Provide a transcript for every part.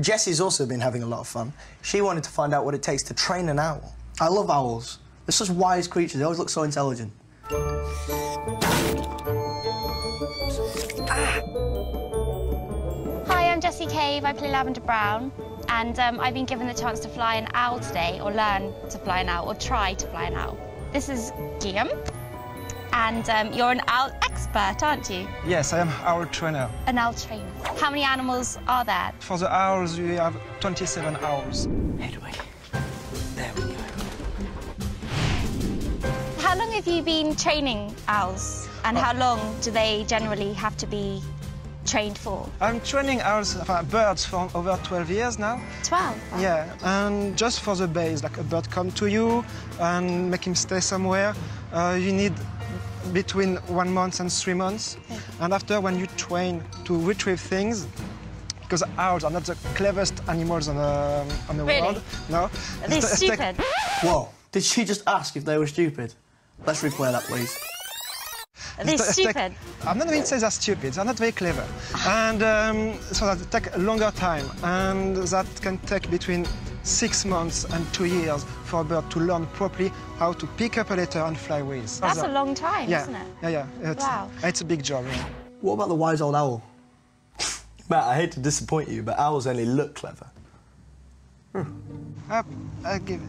Jessie's also been having a lot of fun. She wanted to find out what it takes to train an owl. I love owls. They're such wise creatures. They always look so intelligent. Hi, I'm Jessie Cave. I play Lavender Brown. And um, I've been given the chance to fly an owl today, or learn to fly an owl, or try to fly an owl. This is Guillaume. And um, you're an owl expert, aren't you? Yes, I am owl trainer. An owl trainer. How many animals are there? For the owls, we have 27 owls. Headway. There we go. How long have you been training owls? And how long do they generally have to be trained for? I'm training owls, uh, birds for over 12 years now. 12. Yeah, and just for the base, like a bird come to you and make him stay somewhere, uh, you need between one month and three months. And after, when you train to retrieve things, because owls are not the cleverest animals on the, on the Really? world. No. Are they It's- it's stupid? Whoa. Did she just ask if they were stupid? Let's replay that, please. Are they It's like- stupid? I'm not going to say they're stupid. They're not very clever, and um, so that take a longer time, and that can take between six months and two years for a bird to learn properly how to pick up a letter and fly with. That's a long time, yeah, isn't it? Yeah, yeah. It's, Wow. It's a big job. Yeah. What about the wise old owl? Matt, I hate to disappoint you, but owls only look clever. Up, I give.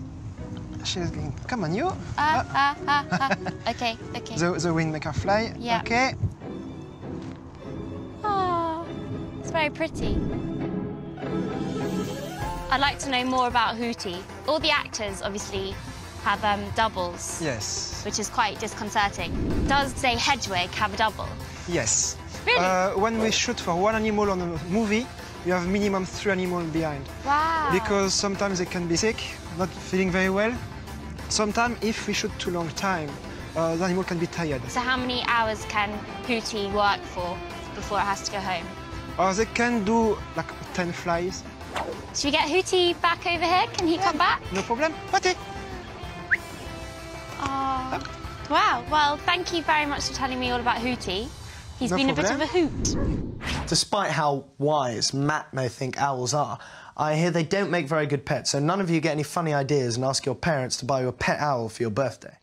She's going. Come on, you. Ah, ah, ah, ah. Okay, okay. The, the wind make her fly. Yeah. Okay. Ah, it's very pretty. I'd like to know more about Hootie. All the actors obviously have um, doubles, Yes. which is quite disconcerting. Does, say, Hedwig have a double? Yes. Really? Uh, when we shoot for one animal on a movie, you have minimum three animals behind. Wow. because sometimes they can be sick, not feeling very well. Sometimes, if we shoot too long time, uh, the animal can be tired. So how many hours can Hootie work for before it has to go home? Or they can do like 10 flies. Should we get Hootie back over here? Can he come back? No problem. It? Oh. Wow. Well, thank you very much for telling me all about Hootie. He's No been a bit of a hoot. Despite how wise Matt may think owls are, I hear they don't make very good pets, so none of you get any funny ideas and ask your parents to buy you a pet owl for your birthday.